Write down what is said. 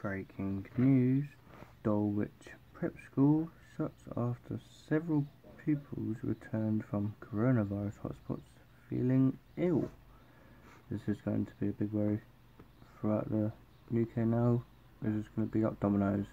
Breaking news, Dulwich Prep School shuts after several pupils returned from coronavirus hotspots feeling ill. This is going to be a big worry throughout the UK now. This is going to be like dominoes.